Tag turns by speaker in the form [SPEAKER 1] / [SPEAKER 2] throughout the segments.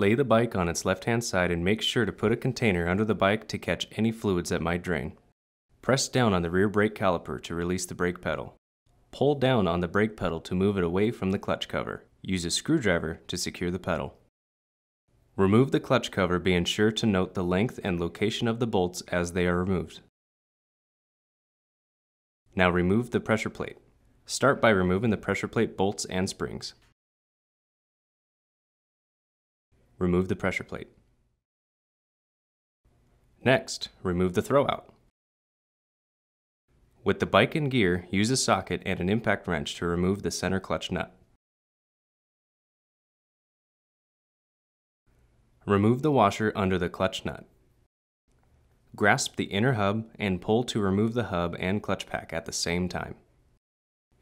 [SPEAKER 1] Lay the bike on its left hand side and make sure to put a container under the bike to catch any fluids that might drain. Press down on the rear brake caliper to release the brake pedal. Pull down on the brake pedal to move it away from the clutch cover. Use a screwdriver to secure the pedal. Remove the clutch cover being sure to note the length and location of the bolts as they are removed. Now remove the pressure plate. Start by removing the pressure plate bolts and springs. Remove the pressure plate. Next, remove the throwout. With the bike in gear, use a socket and an impact wrench to remove the center clutch nut. Remove the washer under the clutch nut. Grasp the inner hub and pull to remove the hub and clutch pack at the same time.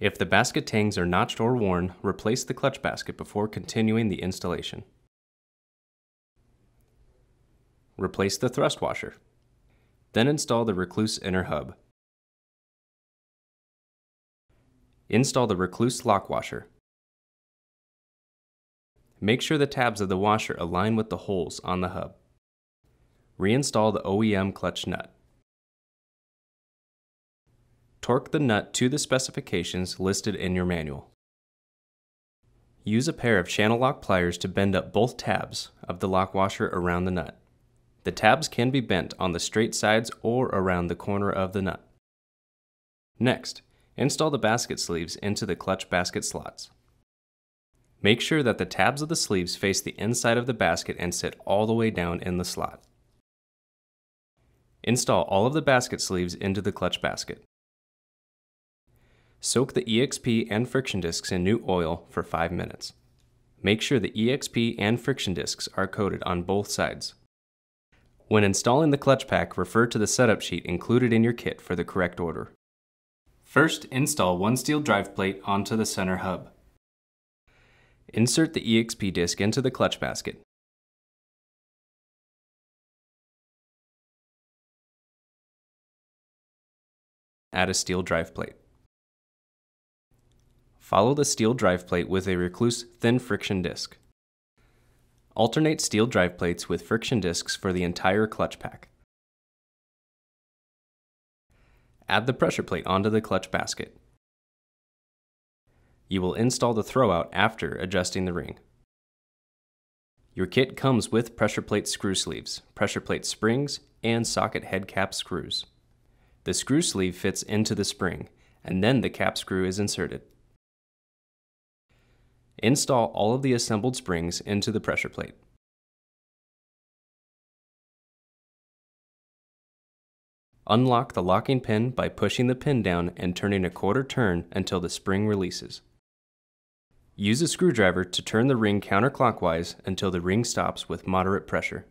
[SPEAKER 1] If the basket tangs are notched or worn, replace the clutch basket before continuing the installation. Replace the thrust washer. Then install the Rekluse inner hub. Install the Rekluse lock washer. Make sure the tabs of the washer align with the holes on the hub. Reinstall the OEM clutch nut. Torque the nut to the specifications listed in your manual. Use a pair of channel lock pliers to bend up both tabs of the lock washer around the nut. The tabs can be bent on the straight sides or around the corner of the nut. Next, Install the basket sleeves into the clutch basket slots. Make sure that the tabs of the sleeves face the inside of the basket and sit all the way down in the slot. Install all of the basket sleeves into the clutch basket. Soak the EXP and friction discs in new oil for 5 minutes. Make sure the EXP and friction discs are coated on both sides. When installing the clutch pack, refer to the setup sheet included in your kit for the correct order. First, install one steel drive plate onto the center hub. Insert the EXP disc into the clutch basket. Add a steel drive plate. Follow the steel drive plate with a Rekluse thin friction disc. Alternate steel drive plates with friction discs for the entire clutch pack. Add the pressure plate onto the clutch basket. You will install the throwout after adjusting the ring. Your kit comes with pressure plate screw sleeves, pressure plate springs, and socket head cap screws. The screw sleeve fits into the spring, and then the cap screw is inserted. Install all of the assembled springs into the pressure plate. Unlock the locking pin by pushing the pin down and turning a quarter turn until the spring releases. Use a screwdriver to turn the ring counterclockwise until the ring stops with moderate pressure.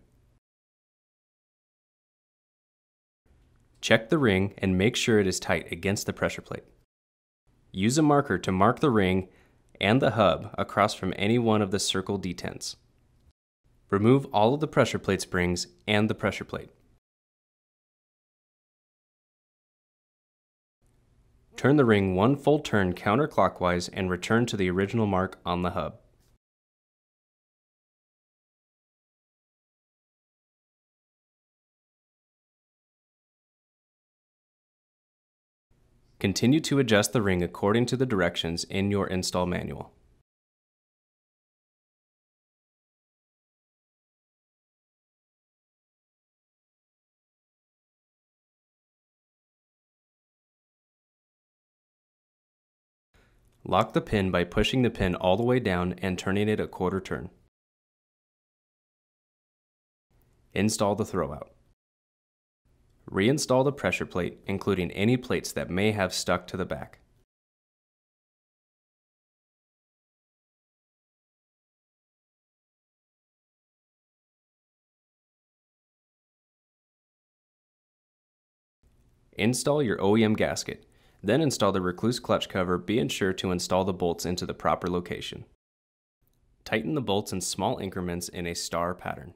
[SPEAKER 1] Check the ring and make sure it is tight against the pressure plate. Use a marker to mark the ring and the hub across from any one of the circle detents. Remove all of the pressure plate springs and the pressure plate. Turn the ring one full turn counterclockwise and return to the original mark on the hub. Continue to adjust the ring according to the directions in your install manual. Lock the pin by pushing the pin all the way down and turning it a quarter turn. Install the throwout. Reinstall the pressure plate, including any plates that may have stuck to the back. Install your OEM gasket. Then install the Rekluse clutch cover, being sure to install the bolts into the proper location. Tighten the bolts in small increments in a star pattern.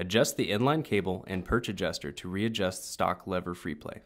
[SPEAKER 1] Adjust the inline cable and perch adjuster to readjust stock lever free play.